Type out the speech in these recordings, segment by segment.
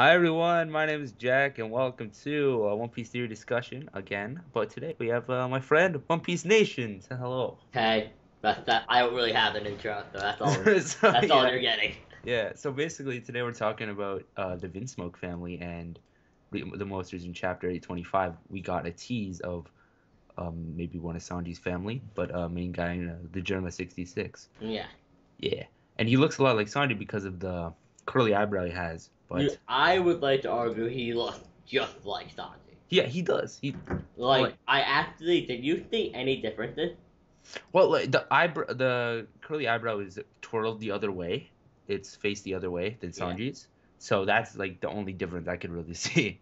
Hi everyone, my name is Jack, and welcome to uh, One Piece Theory discussion again. But today we have uh, my friend One Piece Nation. Say hello. Hey, that's that. I don't really have an intro, so that's all. So, that's all you're getting. Yeah. So basically, today we're talking about uh, the Vinsmoke family and the, most recent chapter 825. We got a tease of um, maybe one of Sanji's family, but uh, main guy, uh, the Germa 66. Yeah. Yeah, and he looks a lot like Sanji because of the curly eyebrow he has. But You- I would like to argue he looks just like Sanji. yeah, he does. He Like, Like- I actually did you see any differences? Well, like, the eyebrow, the curly eyebrow is twirled the other way. It's faced the other way than Yeah. Sanji's. So that's like the only difference I could really see.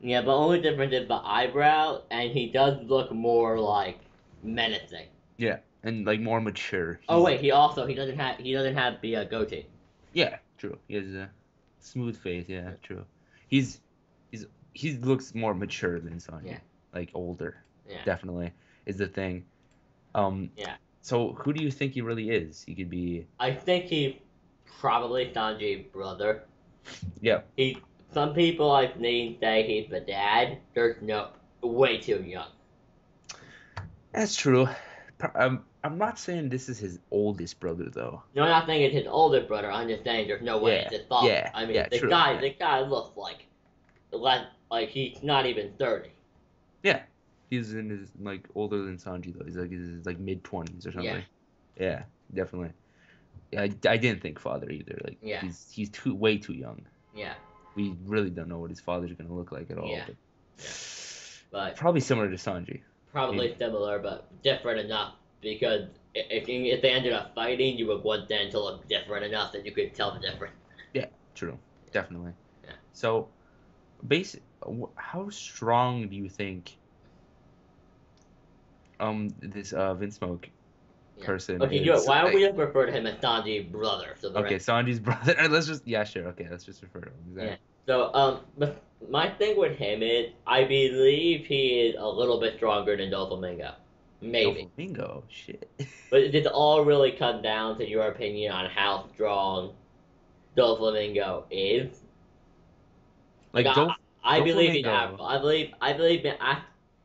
Yeah, but only difference is the eyebrow, and he does look more like menacing. Yeah, and like more mature. Oh He's- wait, he also he doesn't have he doesn't have the uh, goatee. Yeah, true. He has a smooth face. Yeah, true. He's he's he looks more mature than Sanji. Yeah. Like older. Yeah. Definitely is the thing. Um. Yeah. So who do you think he really is? He could be. I think he probably Sanji's brother. Yeah. He some people I've seen say he's the dad. There's no way too young. That's true. Um, I'm not saying this is his oldest brother though. No, I'm not saying it's his older brother. I'm just saying there's no way Yeah, it's his father. yeah, I mean, yeah, the true, guy, yeah. the guy looks like, like, like he's not even thirty. Yeah, He's in his like older than Sanji though. He's like he's like mid twenties or something. Yeah, yeah, definitely. I, I didn't think father either. Like Yeah. he's he's too way too young. Yeah, We really don't know what his father's gonna look like at all. Yeah. but- but Probably similar to Sanji. probably similar, but different enough because if you- if they ended up fighting, you would want them to look different enough that you could tell the difference. Yeah, true, definitely. Yeah. So, basic. How strong do you think? Um, this uh Vinsmoke Yeah. person. Okay, you know, why don't we just refer to him as Sanji's brother? So Okay, rest- Sanji's brother. Let's just yeah, sure. Okay, let's just refer to him. That- Yeah. So, um, but my thing with him is, I believe he is a little bit stronger than Doflamingo. Maybe. Bingo. Shit. But it all really come down to your opinion on how strong Doflamingo is. Like, I, Dolph- I believe he's Doflamingo- I believe I believe I,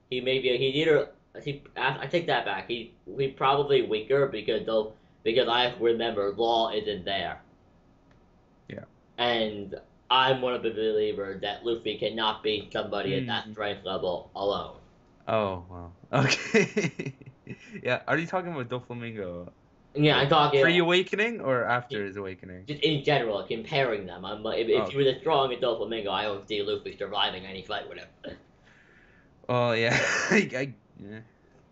he may be he's either he I, I take that back. He he probably weaker because though because I remember Law isn't there. Yeah. And I'm one of the believers that Luffy cannot be somebody at that Mhm. strength level alone. Oh wow. Okay. yeah. Are you talking about Doflamingo Yeah, I'm talking pre-awakening or after his awakening? just in general, comparing them. I'm if, if Oh. he was as strong as Doflamingo, I don't see Luffy surviving any fight with him. Oh yeah. I, I, yeah.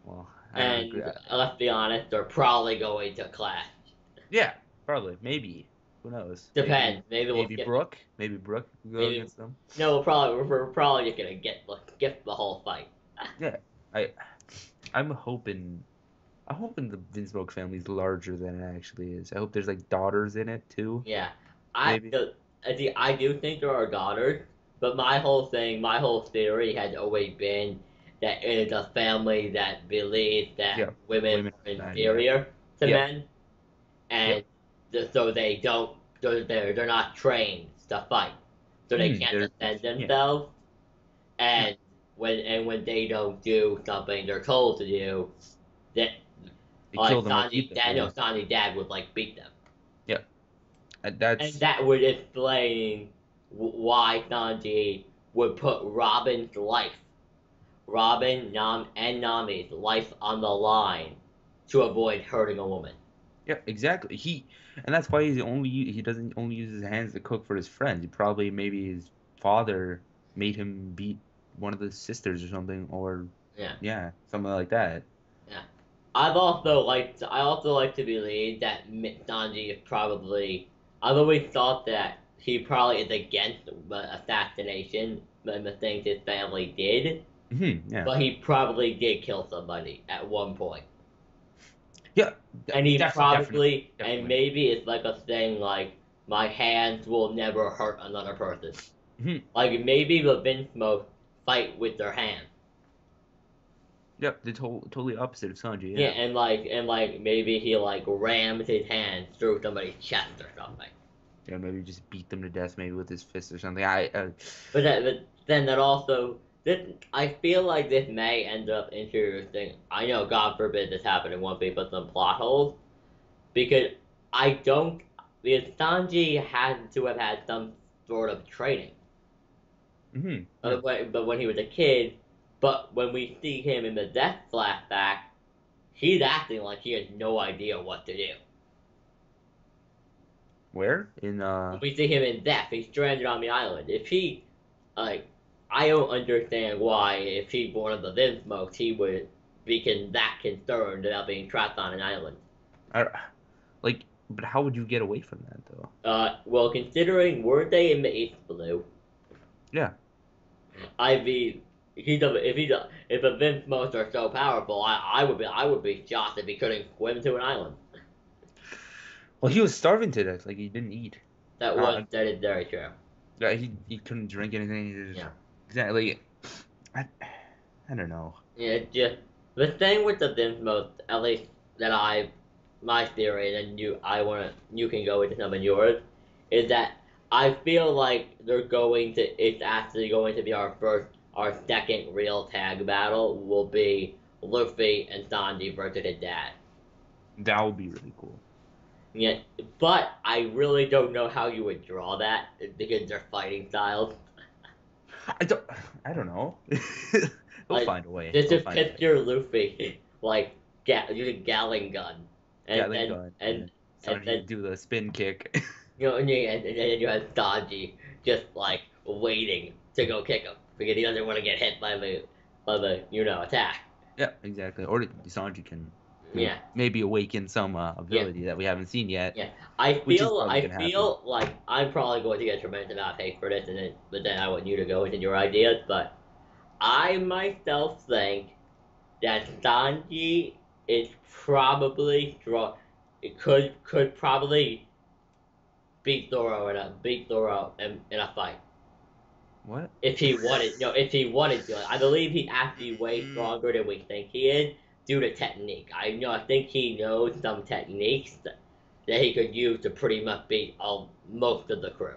Well. I And uh, let's be honest, they're probably going to clash. Yeah. Probably. Maybe. Who knows? Depends. Maybe, Maybe, we'll maybe skip. Brooke. Maybe Brooke will go Maybe- against them. No, we're probably we're, we're probably just gonna get like, get the whole fight. I'm hoping. I'm hoping the Vinsmoke family is larger than it actually is. I hope there's like daughters in it too. Yeah, I the, I do think there are daughters, but my whole thing, my whole theory has always been that it is a family that believes that Yeah, women, women are inferior to Yeah. men, and so they don't they're they're they're not trained to fight, so they Hmm, can't defend themselves, and when and when they don't do something they're told to do, that They like kill them or Sanji, keep them. dad, yeah. no, Sanji dad would like beat them. Uh, That's And that would explain why Sanji would put Robin's life, Robin, Nam, and Nami's life on the line to avoid hurting a woman. yeah, exactly. He and that's why he's only he doesn't only use his hands to cook for his friends. He probably maybe his father made him beat one of the sisters or something, or Yeah. yeah, something like that. Yeah, I've also liked, I also like to believe that M- Sanji is probably, I've always thought that he probably is against the assassination and the things his family did, hmm yeah, but he probably did kill somebody at one point. yeah, And he probably, definitely, definitely. and maybe it's like a thing like, my hands will never hurt another person. Mhm. Like maybe the Vinsmoke fight with their hand. Yep, the to- totally opposite of Sanji. Yeah. Yeah. and like and like maybe he like rams his hand through somebody's chest or something. Yeah, maybe just beat them to death, maybe with his fist or something. I. Uh, But, that, but then that also this I feel like this may end up introducing. I know, God forbid this happened in One Piece, but some plot holes because I don't. Because Sanji had to have had some sort of training, hmm uh, but, but when he was a kid. But when we see him in the death flashback, he's acting like he has no idea what to do. Where in uh? When we see him in death, he's stranded on the island. If he, like, I don't understand why, if he's one of the Vinsmokes, he would be con- that concerned about being trapped on an island. I, like, but how would you get away from that though? Uh, well, considering were they in the East Blue? Yeah. I'd be. He's a, if he's a, if the Vinsmokes are so powerful, I, I would be I would be shocked if he couldn't swim to an island. Well, he was starving to death. Like he didn't eat. That Uh, was that is very true. Yeah, he he couldn't drink anything. Just, Yeah. Exactly. I, I don't know. Yeah, just the thing with the Vinsmokes, at least that I, my theory, and you, I wanna, you can go into some of yours, is that I feel like they're going to, it's actually going to be our first, our second real tag battle will be Luffy and Sanji versus his dad. That would be really cool. Yeah, but I really don't know how you would draw that because they're fighting styles. I don't. I don't know. They'll Like, find a way. Just They'll a find a way. picture Luffy like ga- using Gatling gun, and Gatling and, gun, and and Sanji then- do the spin kick. You know, and, and, then you have Sanji just like waiting to go kick him because he doesn't want to get hit by the by the you know attack. yeah, exactly. Or Sanji can Yeah, maybe awaken some uh, ability that we haven't seen yet. Yeah. I feel I feel like I'm probably going to get a tremendous amount of hate for this, and then but then I want you to go into your ideas. But I myself think that Sanji is probably draw. It could could probably beat Zoro and a beat Zoro in, in a fight. What? if he wanted, no, if he wanted to. I believe he's actually way Mm. stronger than we think he is due to technique. I know, I think he knows some techniques that, that he could use to pretty much beat all most of the crew.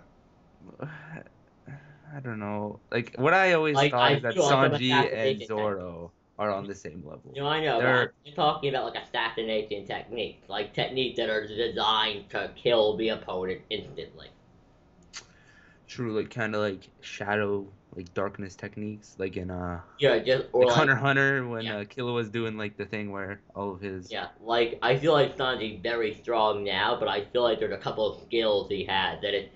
I don't know. Like what I always Like, thought I is that feel like I'm Sanji and assassination Zoro are on the same level. Know, I know. They're- talking about like assassination techniques, like techniques that are designed to kill the opponent instantly. True, like kind of like shadow, like darkness techniques, like in uh, Yeah, just or like like Hunter Hunter when Yeah. uh, Killua was doing like the thing where all of his yeah, like I feel like Sanji's very strong now, but I feel like there's a couple of skills he had that it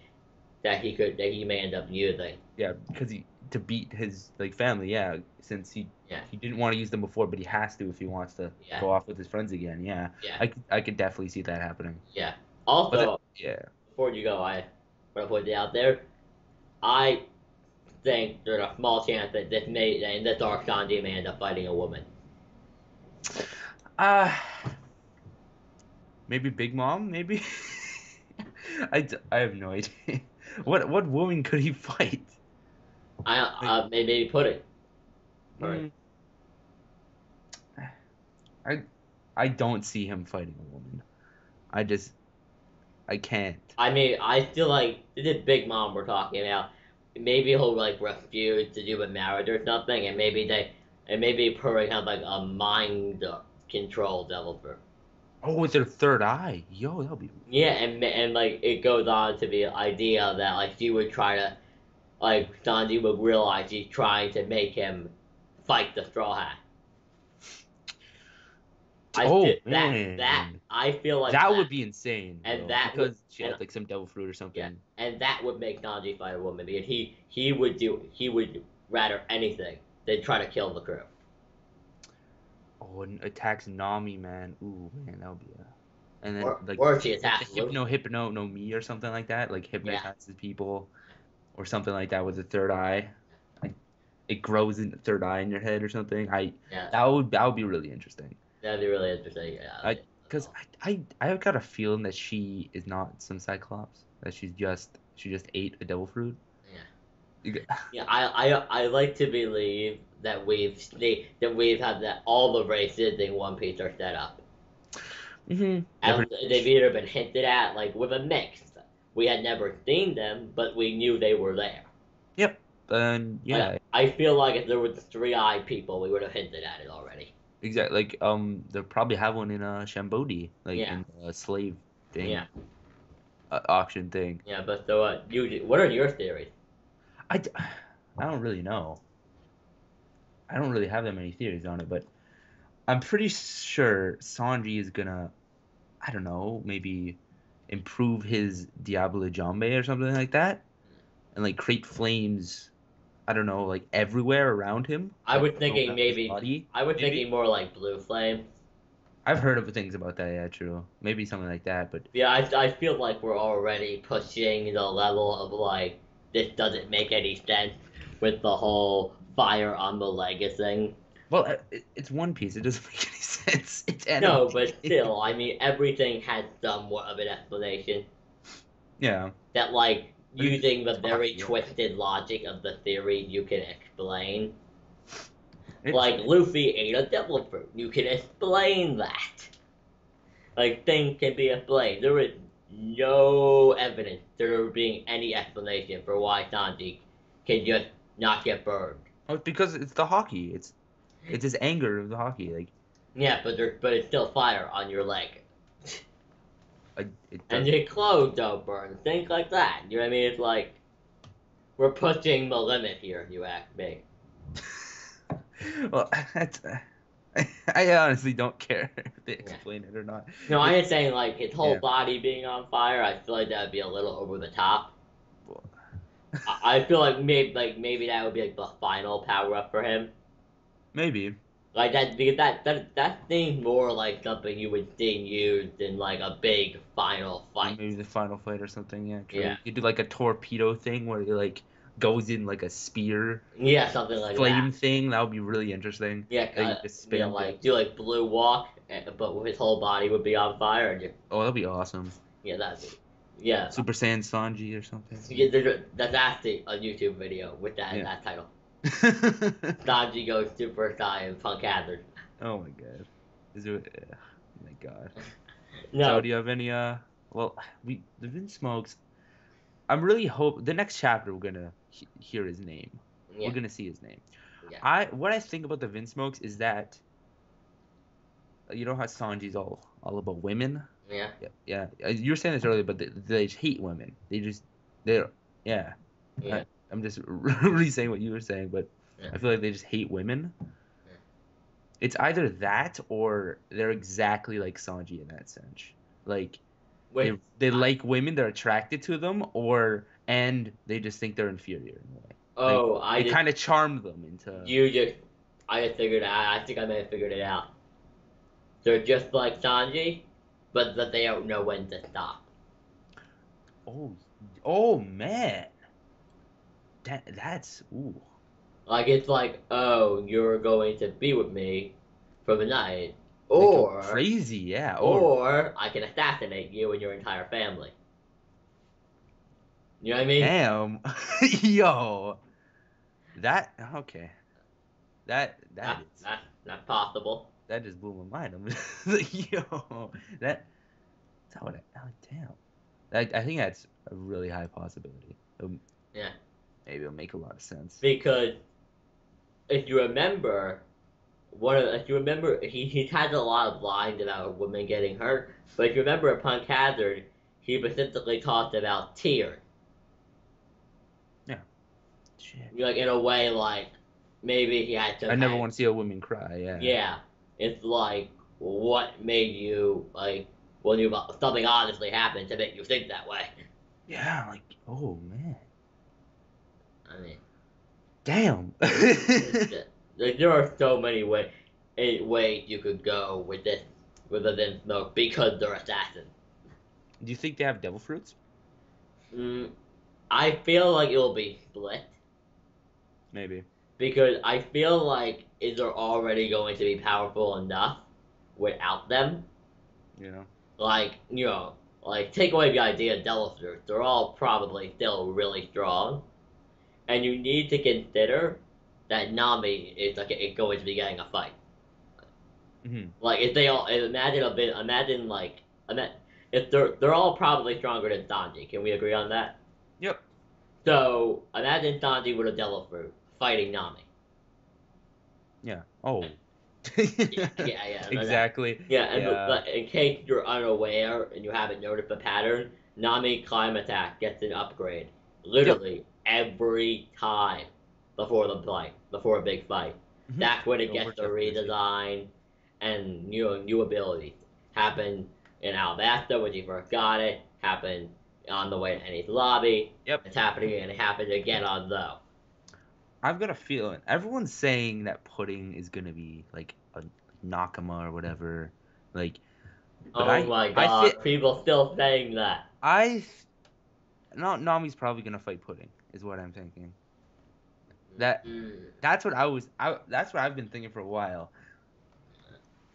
that he could that he may end up using. yeah, because he to beat his like family, yeah, since he Yeah. he didn't want to use them before, but he has to if he wants to Yeah. go off with his friends again. Yeah, Yeah. I could, I could definitely see that happening. Yeah. Also, But Yeah, before you go, I want to put it out there. I think there's a small chance that this may in this Dark Sanji may end up fighting a woman. uh maybe Big Mom, maybe. I, I have no idea. What what woman could he fight? I uh, maybe put it. Right. Mm. I I don't see him fighting a woman. I just I can't. I mean, I feel like this is Big Mom we're talking about. Maybe he'll like refuse to do a marriage or something, and maybe they, and maybe Puri has like a mind control developer. Oh, with their third eye. Yo, that'll be Yeah, and and like it goes on to the idea that like she would try to, like Sanji would realize he's trying to make him fight the Straw Hat. I Oh, feel- that that I feel like that would be insane. and bro, that because would- she had and- like some devil fruit or something. Yeah. and that would make Sanji fight a woman because he he would do he would rather anything than try to kill the crew. Oh, and attacks Nami, man. Ooh, man, that would be a. And then Or, like or she like attacks the Luffy. hypno hypno no me or something like that, like hypnotizes people, or something like that with the third eye. Like it grows in the third eye in your head or something. I Yeah, that would that would be really interesting. that'd be really interesting. Yeah, I- Cause I, I I've got a feeling that she is not some Cyclops. That she's just she just ate a devil fruit. Yeah. Yeah, I, I I like to believe that we've they, that we've had that all the races in One Piece are set up. Mm-hmm. And they've either been hinted at like with a mix, we had never seen them, but we knew they were there. Yep. And yeah, Like, I feel like if there were the three-eyed people, we would have hinted at it already. exactly. Like um, they'll probably have one in uh Sabaody, like Yeah. in a slave thing, Yeah, uh, auction thing. yeah. But so, uh, you, what are your theories? I, I don't really know. I don't really have that many theories on it, but I'm pretty sure Sanji is gonna, I don't know, maybe improve his Diable Jambe or something like that, and like create flames. I don't know, like everywhere around him. I was like, thinking maybe- I was Maybe. thinking more like Blue Flame. I've heard of things about that. Yeah, true. Maybe something like that, but Yeah, I, I feel like we're already pushing the level of like this doesn't make any sense with the whole fire on the leg thing. well, uh, it, it's One Piece. It doesn't make any sense. It's No, anime. but still, I mean everything has somewhat of an explanation. yeah. That like using the very twisted logic of the theory you can explain. It's- Like Luffy ate a devil fruit. You can explain that. Like things can be explained. There is no evidence there being any explanation for why Sanji can just not get burned. Oh, it's because it's the Haki. It's it's his anger of the Haki. Like Yeah, but there, but it's still fire on your leg. I, And your clothes don't burn. Things like that. You know what I mean? It's like we're pushing the limit here, you ask me. well, that's, I, I honestly don't care if they explain it or not. No, I ain't saying like his whole Yeah. body being on fire. I feel like that would be a little over the top. I I feel like maybe like maybe that would be like the final power up for him. Maybe. Like that because that that that seems more like something you would see used in like a big final fight. Maybe the final fight or something. Yeah. True. Yeah. You do like a torpedo thing where it like goes in like a spear Yeah, something like that. flame that. thing. That would be really interesting. Yeah, you just yeah, like do like blue walk, eh, but his whole body would be on fire, and you, Oh, that'd be awesome. yeah, that'd be, yeah. Super Saiyan Sanji or something. Yeah, there- that's actually a YouTube video with that Yeah. that title. Sanji goes Super Saiyan Punk Hazard. oh my god. Is there? Oh my god. No, So do you have any uh well we the Vinsmokes I'm really hope the next chapter we're gonna he- hear his name. yeah, We're gonna see his name. Yeah. I what I think about the Vinsmokes is that uh, you know how Sanji's all all about women. yeah, Yeah, yeah. uh, You were saying this earlier, but they, they just hate women. They just they're yeah. yeah. I, I'm just re-saying what you were saying, but Yeah. I feel like they just hate women. It's either that or they're exactly like Sanji in that sense. Like Wait, they, they like women, they're attracted to them, or and they just think they're inferior in a way. oh, I They kind of charmed them into. you just, I just figured out. I think I may have figured it out. They're just like Sanji, but that they don't know when to stop. Oh, oh man, that that's ooh. Like it's like, oh, you're going to be with me for the night, or crazy, yeah. Or, or I can assassinate you and your entire family. You know what I mean? damn, yo, that okay. That that That, is, that, that's possible. that just blew my mind. I'm just like, yo, that that's what I, oh, damn. I, I think that's a really high possibility. Um, Yeah. Maybe it'll make a lot of sense. Because if you remember, one of if you remember, he he had a lot of lines about women getting hurt. But if you remember, at Punk Hazard, he specifically talked about tears. Yeah. Shit. Like in a way, like maybe he had to. I never want to see a woman cry. Yeah. Yeah, it's like what made you like when you something honestly happened to make you think that way. Yeah. Like, oh man. I mean, Damn. like there are so many way, eh, ways you could go with this, rather than smoke because they're assassins. Do you think they have devil fruits? Mm, I feel like it will be split Maybe. because I feel like is they're already going to be powerful enough without them. You know. Like you know, like take away the idea of devil fruits, they're all probably still really strong, and you need to consider that Nami is like is going to be getting a fight. hmm Like if they all imagine a bit, imagine like if they're they're all probably stronger than Sanji. Can we agree on that? Yep. So imagine Sanji with a devil fruit fighting Nami. Yeah. Oh. Yeah, yeah, yeah. no, no. exactly. Yeah, and Yeah. but in case you're unaware and you haven't noticed the pattern, Nami Clima-Tact gets an upgrade literally every time before the fight, before a big fight. Mhm. That's when it It'll gets the redesign and new new abilities. Happened in Alabasta when you first got it. Happened on the way to Enies Lobby. Yep. It's happening and it happened again on Though. I've got a feeling everyone's saying that pudding is gonna be like a Nakama or whatever. Like, oh I, my I god, people still saying that. I, th- no, Nami's probably gonna fight pudding. Is what I'm thinking. That Mm. that's what I was. I that's what I've been thinking for a while.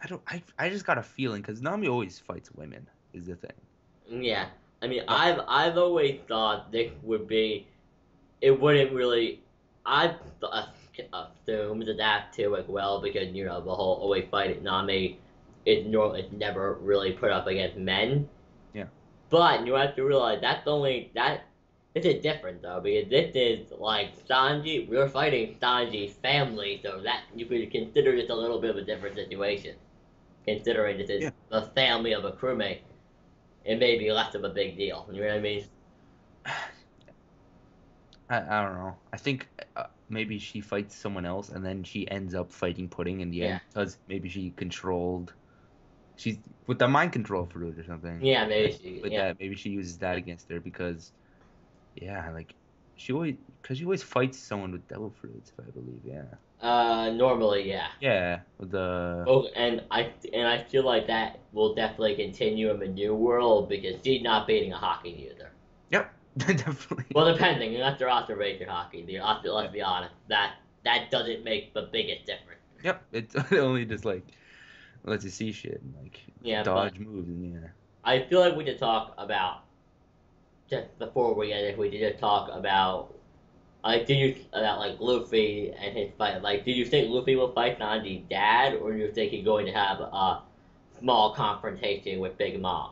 I don't. I I just got a feeling because Nami always fights women. Is the thing. Yeah, I mean, I've I've always thought this would be, it wouldn't really, I assumed that too as well because you know the whole always fight Nami, is no, it's never really put up against men. Yeah. But you have to realize that's only that. This is different though because this is like Sanji. We're fighting Sanji's family, so that you could consider this a little bit of a different situation. Considering this is Yeah. the family of a crewmate it may be less of a big deal. You know what I mean? I, I don't know. I think uh, maybe she fights someone else and then she ends up fighting Pudding in the end because maybe she controlled. She's with the mind control fruit or something. Yeah, maybe she. With Yeah. that, maybe she uses that against her because, yeah, like she always because she always fights someone with devil fruits. If I believe, yeah, Uh, normally, yeah. yeah, with the Oh, and I and I feel like that will definitely continue in the new world because she's not beating a Haki user. yep, definitely. Well, depending, unless they're observation Haki. The be- let's be honest, that that doesn't make the biggest difference. Yep, it's only just like lets you see shit and like Yeah, dodge moves and yeah. I feel like we should talk about just before we end it. We should just talk about like, do you about like Luffy and his fight? Like, do you think Luffy will fight Sanji's dad, or do you think he's going to have a small confrontation with Big Mom?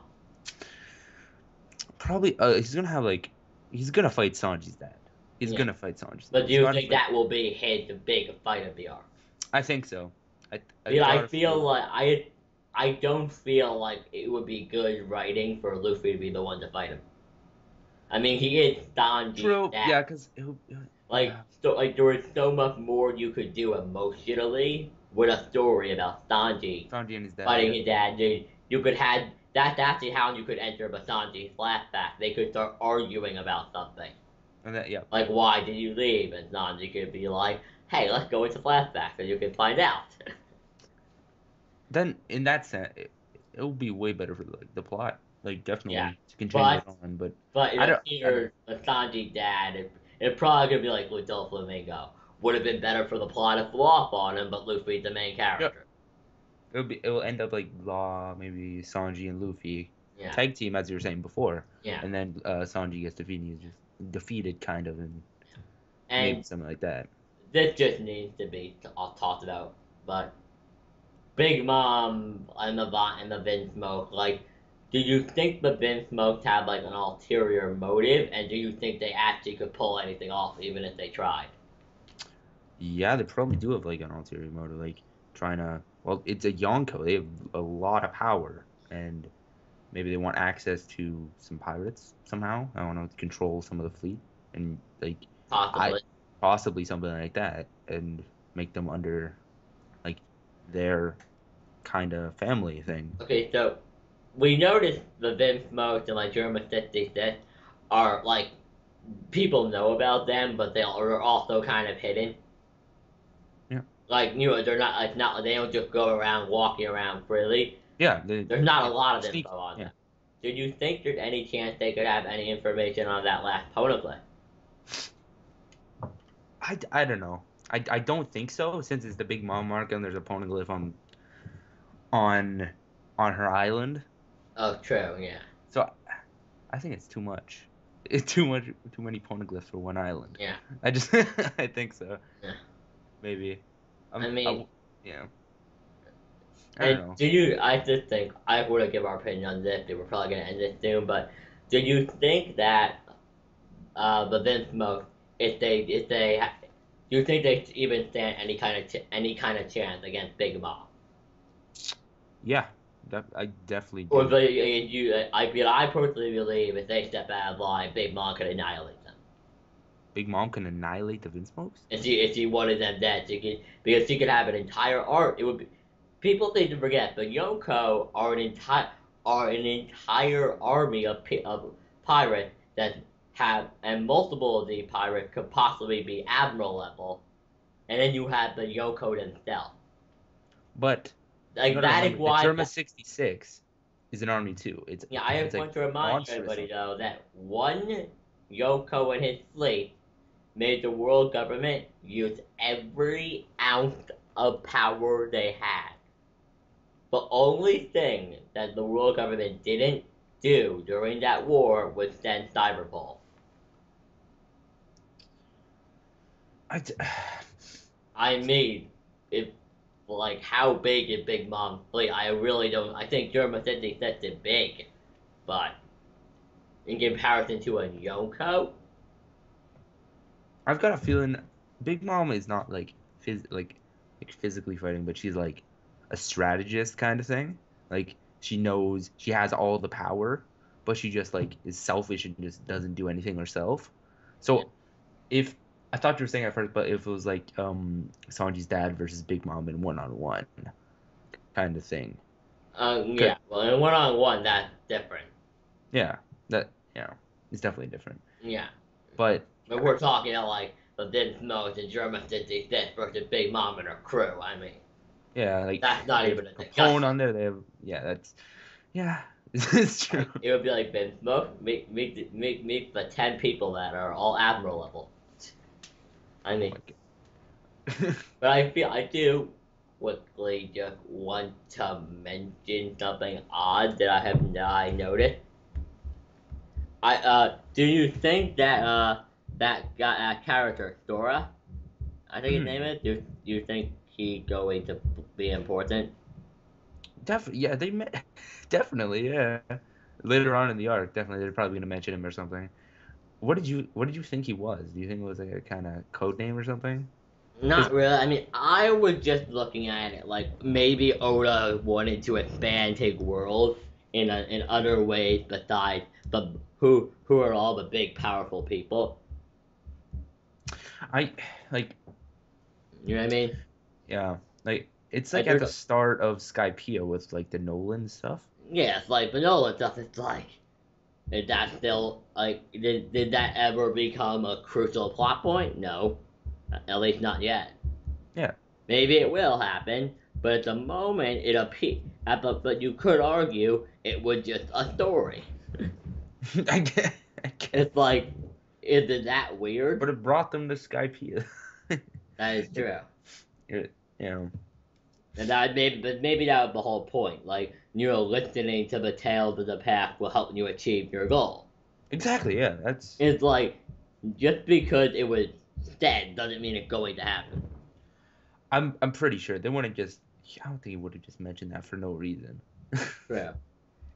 Probably, uh, he's gonna have like, he's gonna fight Sanji's dad. He's Yeah. gonna fight Sanji's. But dad. do you think that will be his big fight of the arc? I think so. I, I, Because I feel like I, I don't feel like it would be good writing for Luffy to be the one to fight him. I mean, he is Sanji's True. dad. Yeah, because Like, Yeah. so, like there is so much more you could do emotionally with a story about Sanji Sanji and his dad. fighting his dad. Dude, you could have that's actually how you could enter the Sanji flashback. They could start arguing about something. And that, yeah. Like, why did you leave? And Sanji could be like, hey, let's go into flashback so you can find out. Then in that sense, it, it'll be way better for like the plot. Like definitely Yeah, to continue but- on. But But if I don't- you're a Sanji dad, it, it probably gonna be like with Doflamingo. Would have been better for the plot to flop on him, but Luffy's the main character. it'll be it'll end up like Law, maybe Sanji and Luffy Yeah. tag team as you were saying before, Yeah. and then uh, Sanji gets defeated. He's just defeated kind of, and, And maybe something like that. this just needs to be all talked about. But Big Mom and the and the Vinsmoke, like, do you think the Vinsmokes have like an ulterior motive, and do you think they actually could pull anything off, even if they tried? Yeah, they probably do have like an ulterior motive, like trying to. Well, it's a Yonko. They have a lot of power, and maybe they want access to some pirates somehow. I don't know, to control some of the fleet, and like Possibly. possibly something like that, and make them under like their kind of family thing. Okay, so we noticed the Vinsmokes and like Germa 66 are like people know about them, but they are also kind of hidden. Yeah. Like you know, they're not like not they don't just go around walking around freely. Yeah, they, There's not a lot of Sneak- on yeah. them. Do you think there's any chance they could have any information on that last poneglyph? I, I don't know. I, I don't think so since it's the big mom mark and there's a poneglyph on on on her island. Oh, true, yeah. So I think it's too much. It's too much too many poneglyphs for one island. Yeah. I just I think so. Yeah. Maybe. Um, I mean- w- yeah. I don't And know. do you? I just think I would have give our opinion on this. We're probably gonna end this soon, but do you think that uh, the Vinsmoke, if they if they, do you think they even stand any kind of ch- any kind of chance against Big Mom? Yeah, that, I definitely Or do. the, you, uh, I feel I personally believe if they step out of line, Big Mom could annihilate them. Big Mom can annihilate the Vinsmokes. If she if she wanted them dead, she could because she could have an entire art. It would be people seem to forget, but Yonko are an entire are an entire army of of pirates that have and multiple of the pirates could possibly be admiral level, and then you have the Yonko themselves. But Like gotta that is why. the Germa 66 is an army too. It's Yeah, I it's just like want to remind everybody though that one Yonko and his fleet made the world government use every ounce of power they had. The only thing that the world government didn't do during that war was send Cipher Pol. I d- I mean, if like how big is Big Mom fleet? I really don't. I think Germa 66 is big, but in comparison to a Yonko, I've got a feeling Big Mom is not like phys- like like physically fighting, but she's like a strategist kind of thing. Like she knows she has all the power, but she just like is selfish and just doesn't do anything herself. So if I thought you were saying at first, but if it was like um Sanji's dad versus Big Mom in one on one kind of thing. um, yeah. Well, in one on one, that's different. Yeah, that yeah, it's definitely different. Yeah, But but we're talking about like the Vinsmoke and Germa 66 versus Big Mom and her crew. I mean, yeah, like that's not even a Capone on there. They have yeah, that's yeah, it's true. It would be like Vinsmoke, meet meet the- meet meet the ten people that are all admiral level. I mean. But I feel I do quickly just want to mention something odd that I have I noticed. I uh, do you think that uh that guy uh, character Dora, I think his Hmm. name is. Do you think he going to be important? Definitely, yeah, they met. Definitely, yeah. Later on in the arc, definitely they're probably gonna mention him or something. What did you What did you think he was? Do you think it was like a kind of code name or something? Not really. I mean, I was just looking at it like maybe Oda wanted to expand his world in a, in other ways besides the who who are all the big powerful people. I like, You know what I mean? yeah, like it's Like, like at the a- start of Skypiea with like the Noland stuff. Yeah, it's like the Noland stuff. It's like, is that still like did did that ever become a crucial plot point? No, at least not yet. Yeah. Maybe it will happen, but at the moment it appears. Uh, but but you could argue it was just a story. I get, It's like, is it that weird? but it brought them to Skypiea. That is true. you know, And that maybe, but maybe that was the whole point. Like you're listening to the tales of the past will help you achieve your goal. exactly. Yeah, that's It's like just because it was said doesn't mean it's going to happen. I'm I'm pretty sure they wouldn't just. I don't think he would have just mentioned that for no reason. Yeah.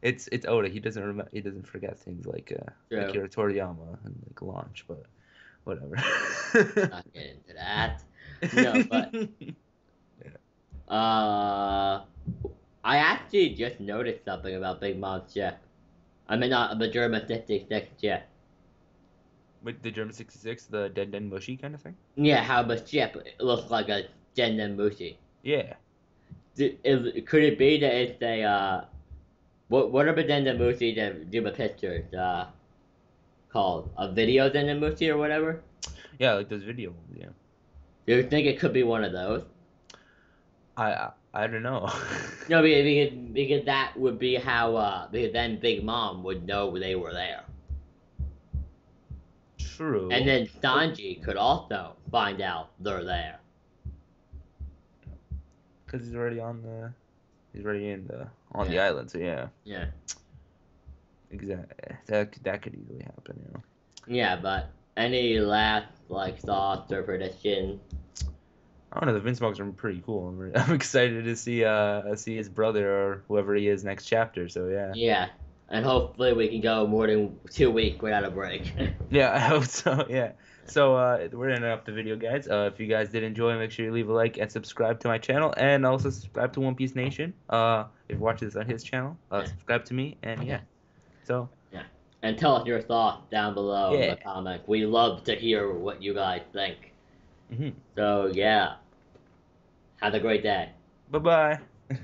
It's it's Oda. He doesn't remember. He doesn't forget things like uh, True. Akira Toriyama and like launch, but whatever. Not get into that. No, but- Uh, I actually just noticed something about Big Mom's ship. I mean, not the Germa 56 ship. with the Germa sixty six, the Den Den Mushi kind of thing. Yeah, how the ship looks like a Denden Mushi. Yeah, D- is, could it be that it's a uh, what what are the Den Den Mushi that do the pictures uh called a video Den Den Mushi or whatever? yeah, like those video ones. Yeah, Do you think it could be one of those? I I, don't know. No, because, because because that would be how uh because then Big Mom would know they were there, True. and then Sanji could also find out they're there. because he's already on the, he's already in the on the island. So yeah, Yeah, exactly. That could- that could easily happen. You know. yeah, but any last like thoughts or predictions? I don't know. The Vince Vinsmokes are pretty cool. I'm, re- I'm excited to see uh see his brother or whoever he is next chapter. So yeah. Yeah, and hopefully we can go more than two weeks without a break. Yeah, I hope so. Yeah. So uh, we're ending up the video, guys. Uh, if you guys did enjoy, make sure you leave a like and subscribe to my channel, and also subscribe to One Piece Nation. Uh, if you watch this on his channel, uh, subscribe to me, and yeah. So Yeah, and tell us your thoughts down below in the comment. We love to hear what you guys think. Mhm. So yeah, have a great day. bye bye.